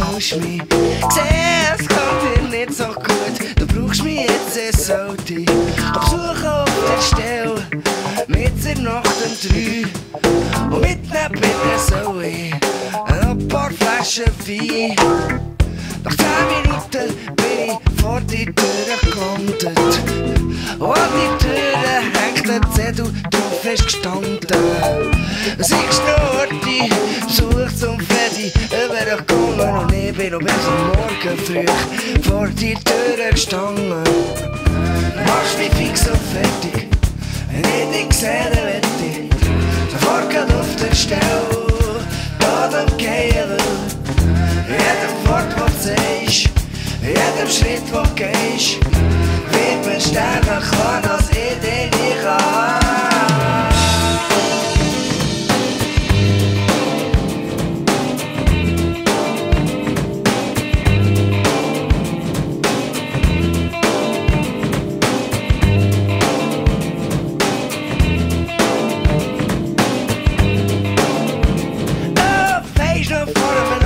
hast mich es geht dir nicht so gut. Du brauchst mich jetzt, es sollte ich Besuch auf der Stelle mit der Nacht um drei. Und mitnehmen bitte soll ich ein paar Flaschen Wein. Nach zehn Minuten bin ich vor die Tür gelandet. Zettel, drauf ist gestanden. Sie geschnurrte, Besuch zum Freddy, übergegangen und ich bin noch bis am Morgen früh vor die Tür gestanden. Machst mich fix und fertig, wenn ich dich gesehen wette, sofort auf der Stelle, da dann gehen. Jedem Wort, was du sagst, jedem Schritt, wo du gehst, wird man stärker kann, als ich dich nicht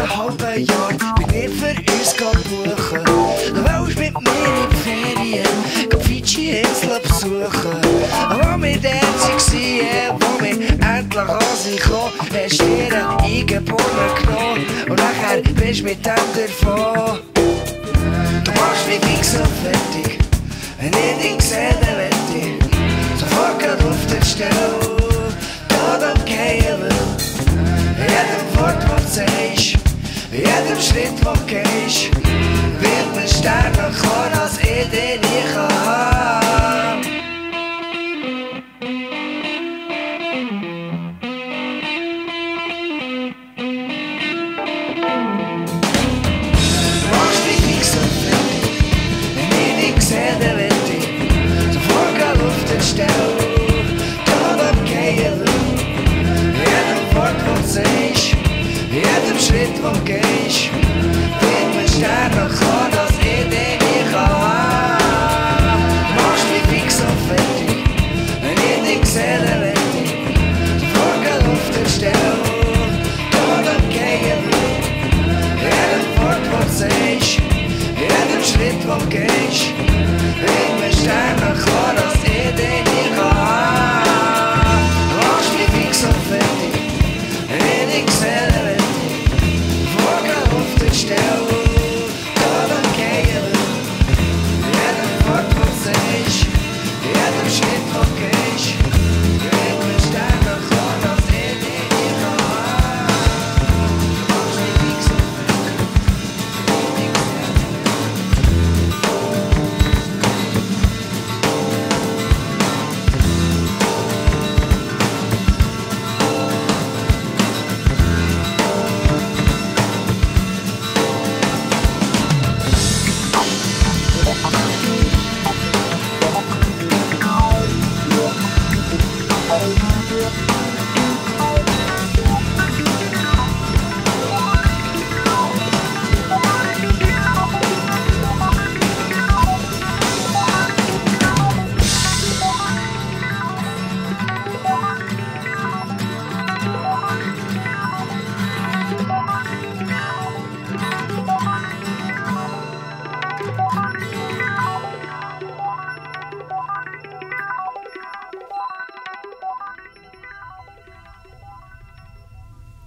einem halben Jahr bin ich für uns buchen. Willst mit mir in die Ferien, geh Fidschi-Insel besuchen. Wo wir dort waren, wo wir endlich an sind gekommen, hast du dir einen Eingeborenen genommen und nachher bist du mit dem davon. Du machst mich fix und fertig, wenn ich dich sehe, dann wette ich sofort auf der Stelle, Okay.